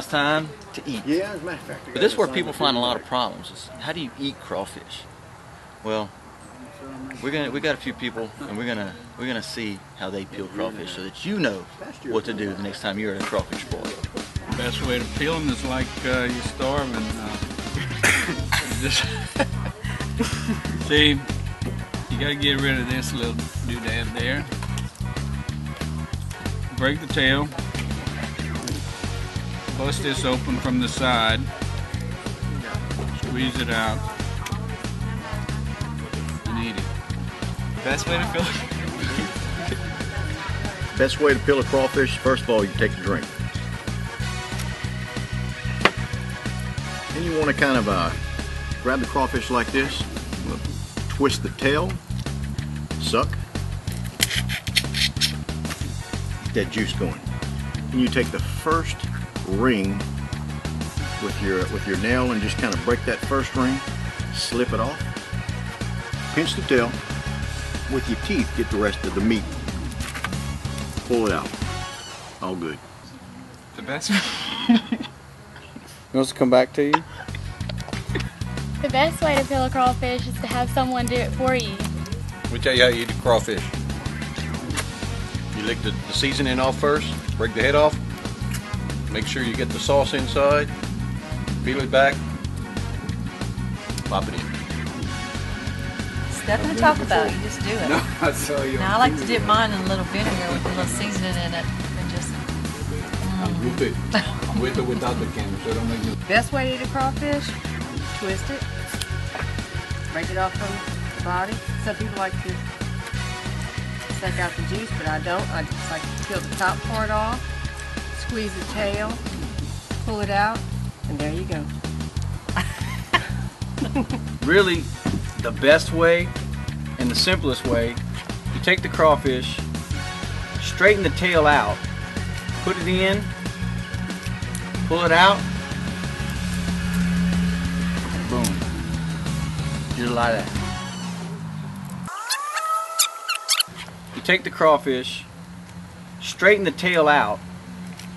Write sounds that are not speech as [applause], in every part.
time to eat. Yeah, as a matter of fact. But this is where people assignment find a lot of problems. Is how do you eat crawfish? Well, we're gonna we got a few people, and we're gonna we're gonna see how they peel crawfish, so that you know what to do the next time you're at a crawfish boil. Best way to peel them is like uh, you're starving. Uh, [laughs] just [laughs] see, you gotta get rid of this little doodad there. Break the tail. Bust this open from the side. Squeeze it out. And eat it. Best way to feel it. [laughs] Best way to peel a crawfish, first of all, you take a drink. Then you want to kind of uh, grab the crawfish like this, twist the tail, suck, get that juice going. And you take the first ring with your with your nail and just kind of break that first ring, slip it off, pinch the tail, with your teeth get the rest of the meat pull it out. All good. The best. [laughs] wants to come back to you? The best way to peel a crawfish is to have someone do it for you. Let me tell you how you eat a crawfish. You lick the, the seasoning off first, break the head off, make sure you get the sauce inside, peel it back, pop it in. It's nothing to talk about. You just do it. No, [laughs] I saw you. Now I like to dip mine in a little vinegar with a little seasoning in it and just. I'm mm. with it. With or without the camera, so it don't make no [laughs] Best way to eat a crawfish, twist it, break it off from the body. Some people like to suck out the juice, but I don't. I just like to peel the top part off, squeeze the tail, pull it out, and there you go. [laughs] Really, the best way and the simplest way, you take the crawfish, straighten the tail out, put it in, pull it out, boom. Just like that. You take the crawfish, straighten the tail out,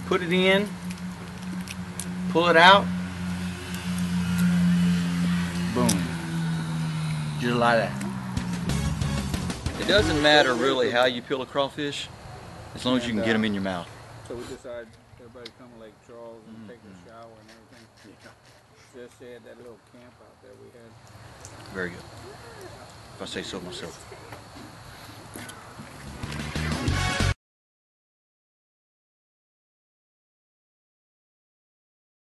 put it in, pull it out, boom. Just like that. It doesn't matter really how you peel a crawfish, as long as you can get them in uh, your mouth. So we decided everybody come to Lake Charles and take a mm-hmm. shower and everything. Just had that little camp out there we had. Very good. If I say so myself.